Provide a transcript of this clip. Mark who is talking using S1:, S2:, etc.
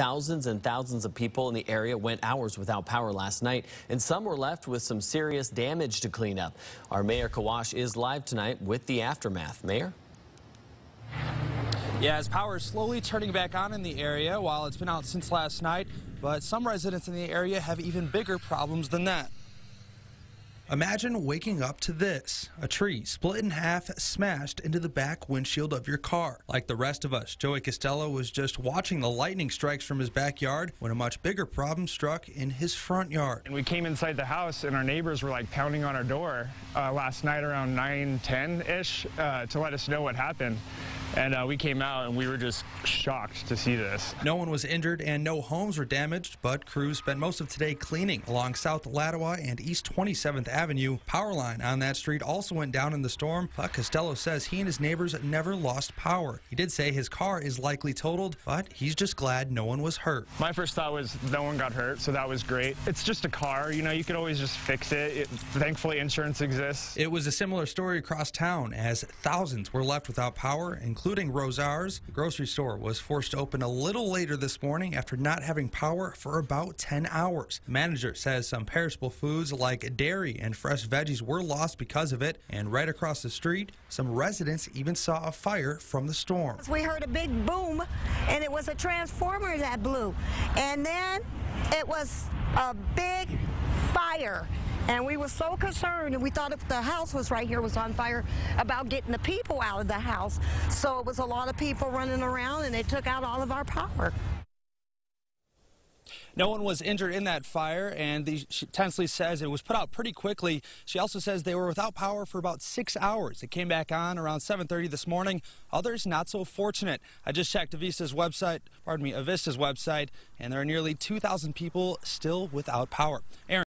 S1: Thousands and thousands of people in the area went hours without power last night, and some were left with some serious damage to clean up. Our Mayor Kawash is live tonight with the aftermath. Mayor?
S2: Yeah, as power is slowly turning back on in the area while it's been out since last night, but some residents in the area have even bigger problems than that. Imagine waking up to this a tree split in half, smashed into the back windshield of your car. Like the rest of us, Joey Costello was just watching the lightning strikes from his backyard when a much bigger problem struck in his front yard.
S3: And we came inside the house, and our neighbors were like pounding on our door uh, last night around 9 10 ish uh, to let us know what happened. And uh, we came out and we were just shocked to see this.
S2: No one was injured and no homes were damaged, but crews spent most of today cleaning along South Latawah and East 27th Avenue. Power line on that street also went down in the storm, but Costello says he and his neighbors never lost power. He did say his car is likely totaled, but he's just glad no one was hurt.
S3: My first thought was no one got hurt, so that was great. It's just a car, you know, you could always just fix it. it thankfully, insurance exists.
S2: It was a similar story across town as thousands were left without power, including Rosauers. The grocery store was forced to open a little later this morning after not having power for about 10 hours. The manager says some perishable foods like dairy and fresh veggies were lost because of it. And right across the street, some residents even saw a fire from the storm.
S4: We heard a big boom, and it was a transformer that blew. And then it was a big fire. And we were so concerned, and we thought if the house was right here was on fire, about getting the people out of the house. So it was a lot of people running around, and it took out all of our power.
S2: No one was injured in that fire, and the, she, Tensley says it was put out pretty quickly. She also says they were without power for about six hours. It came back on around 7:30 this morning. Others not so fortunate. I just checked Avista's website, pardon me, Avista's website, and there are nearly 2,000 people still without power. Aaron